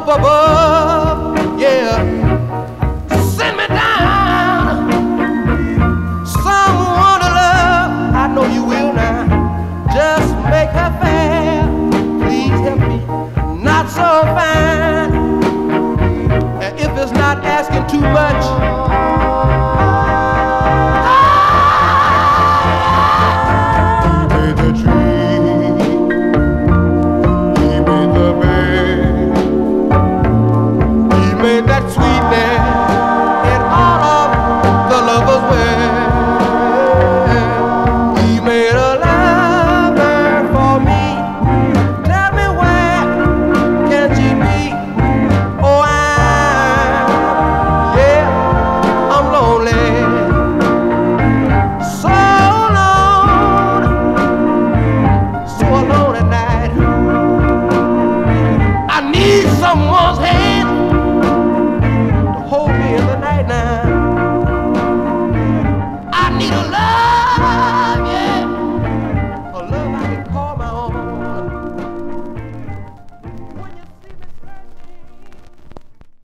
up above, yeah. Send me down, someone to love. I know you will now. Just make her fair. Please help me, not so fine. someone's hand.